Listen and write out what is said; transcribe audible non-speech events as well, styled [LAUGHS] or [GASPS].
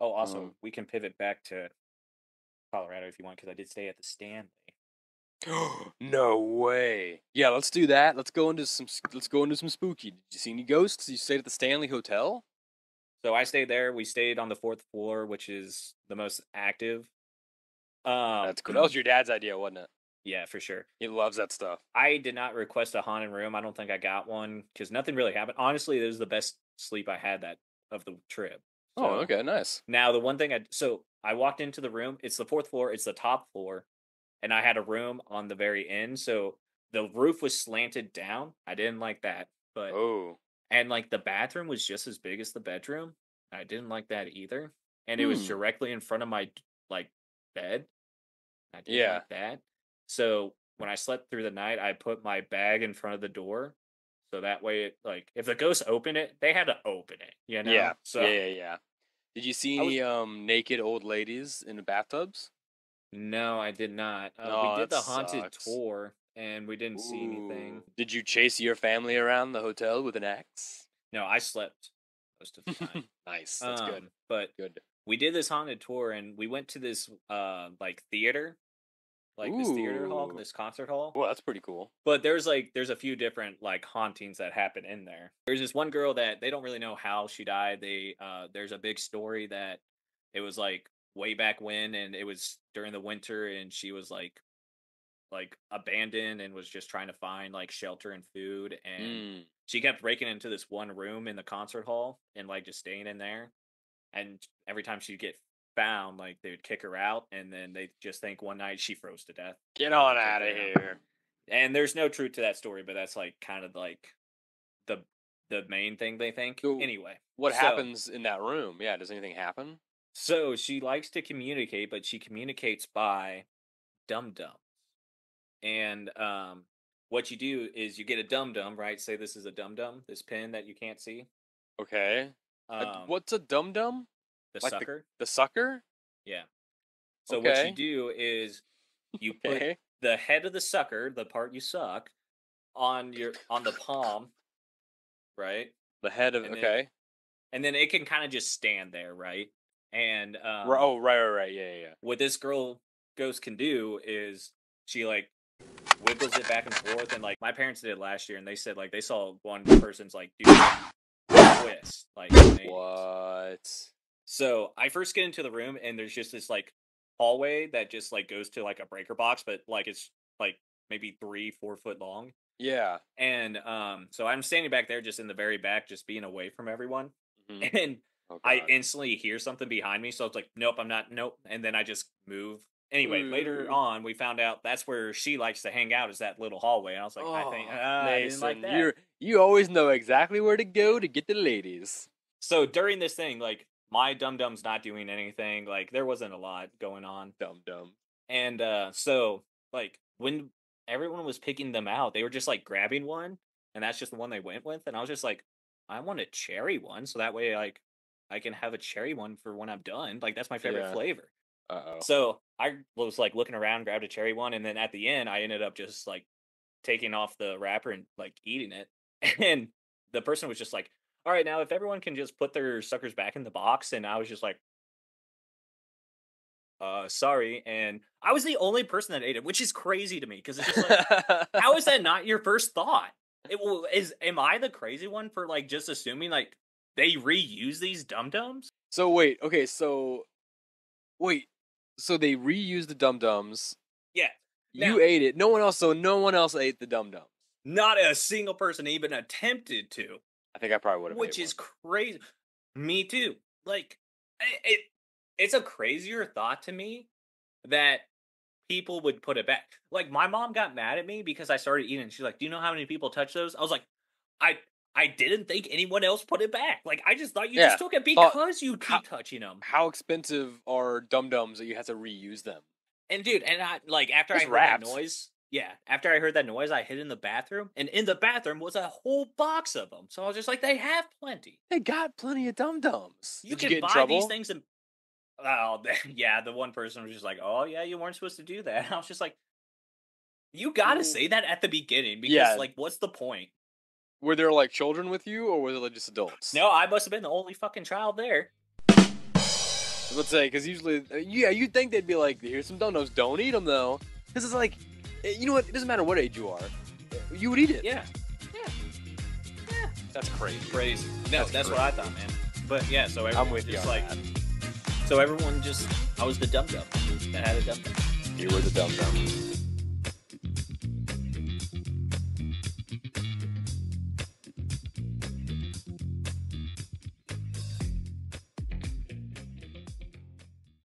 Oh, also, Um, we can pivot back to Colorado if you want, because I did stay at the Stanley. [GASPS] no way. Yeah, let's do that. Let's go into some. Let's go into some spooky. Did you see any ghosts? You stayed at the Stanley Hotel. So I stayed there. We stayed on the fourth floor, which is the most active. Um, That's cool. That was your dad's idea, wasn't it? [CLEARS THROAT] yeah, for sure. He loves that stuff. I did not request a haunted room. I don't think I got one because nothing really happened. Honestly, it was the best sleep I had that of the trip. Oh, okay, nice. Now the one thing I so I walked into the room. It's the fourth floor. It's the top floor, and I had a room on the very end. So the roof was slanted down. I didn't like that, but Oh, and like the bathroom was just as big as the bedroom. I didn't like that either, and it was Hmm. directly in front of my like bed. I didn't Yeah. like that. So when I slept through the night, I put my bag in front of the door. So that way, it like if the ghosts open it, they had to open it, you know. yeah. So yeah, yeah, yeah. Did you see I was- any um naked old ladies in the bathtubs? No, I did not. Uh, Oh, we did the haunted sucks. tour, and we didn't see anything. Did you chase your family around the hotel with an axe? No, I slept most of the time. [LAUGHS] nice. That's good. Um, But Good. we did this haunted tour, and we went to this uh like theater, like this theater hall, this concert hall. Well, that's pretty cool. But there's like there's a few different like hauntings that happen in there. There's this one girl that they don't really know how she died. They uh there's a big story that it was like way back when and it was during the winter and she was like like abandoned and was just trying to find like shelter and food and Mm. she kept breaking into this one room in the concert hall and like just staying in there and every time she'd get found like they would kick her out and then they just think one night she froze to death Get on out of here. and there's no truth to that story but that's like kind of like the the main thing they think So, anyway What so- happens in that room? Yeah, does anything happen? so she likes to communicate but she communicates by dum dum and um what you do is you get a dum dum right say this is a dum dum this pin that you can't see Okay. um, Uh, What's a dum dum? The like sucker The sucker? Yeah. So what you do is you put Okay. the head of the sucker, the part you suck, on your on the palm, right? The head of and then- okay. And then it can kind of just stand there, right? And um, oh, right, right, right. Yeah, yeah, yeah. what this girl ghost can do is she like wiggles it back and forth and like my parents did it last year and they said like they saw one person's like do twist like What? So I first get into the room and there's just this like hallway that just like goes to like a breaker box, but like it's like maybe three, four foot long. Yeah. And um, so I'm standing back there just in the very back, just being away from everyone. Mhm. [LAUGHS] And Oh, I instantly hear something behind me. So it's like, nope, I'm not, nope. And then I just move. Anyway, later on, we found out that's where she likes to hang out is that little hallway. And I was like, I think, Oh, ah, I didn't like that. You're, you always know exactly where to go to get the ladies. So during this thing, like my dum dum's not doing anything. Like there wasn't a lot going on. Dum dum. And uh so like when everyone was picking them out, they were just like grabbing one and that's just the one they went with and I was just like I want a cherry one so that way like I can have a cherry one for when I'm done. Like that's my favorite Yeah. flavor. Uh oh. So I was like looking around, grabbed a cherry one and then at the end I ended up just like taking off the wrapper and like eating it. [LAUGHS] And the person was just like, "All right, now if everyone can just put their suckers back in the box." And I was just like, uh sorry and i was the only person that ate it which is crazy to me because it's just like how is that not your first thought it will is am i the crazy one for like just assuming like they reuse these dum dums so wait, okay, so wait, so they reused the dum dums. yeah You ate it. No one else. So no one else ate the dum dum. not a single person even attempted to I think I probably would have. which is crazy. Me too. Like it it's a crazier thought to me that people would put it back. Like my mom got mad at me because i started eating she's like do you know how many people touch those? I was like i i didn't think anyone else put it back. Like i just thought you Yeah, just took it but because you keep how- touching them How expensive are dum dums that you have to reuse them? and dude and i like after i heard wraps. that noise yeah after i heard that noise i hid in the bathroom and in the bathroom was a whole box of them so i was just like they have plenty They got plenty of dum dums. You Did can you get in buy trouble? these things and oh [LAUGHS] yeah, the one person was just like, "Oh yeah, you weren't supposed to do that." [LAUGHS] I was just like, "You got to say that at the beginning because Yeah. like, what's the point?" Were there like children with you, or were they just adults? No, I must have been the only fucking child there. Let's say because usually, uh, yeah, you'd think they'd be like, "Here's some dum dums. Don't eat them though," because it's like, Eh, you know what? It doesn't matter what age you are, you would eat it. Yeah, Yeah. yeah. That's crazy. crazy. No, That's that's, what I thought, man. But yeah, so I'm everyone with you just on like, that. so everyone just, I was the dum dum that had a dum dum. You were the dum dum.